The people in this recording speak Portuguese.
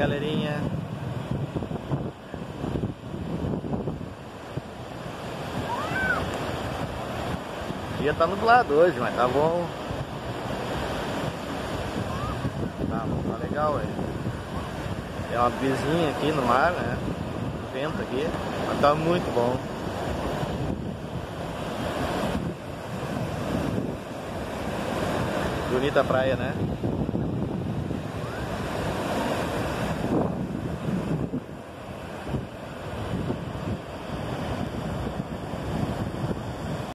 galerinha. O dia tá nublado hoje, mas tá bom. Tá, tá legal, é. É uma brisinha aqui no mar, né? Vento aqui, mas tá muito bom. Bonita praia, né?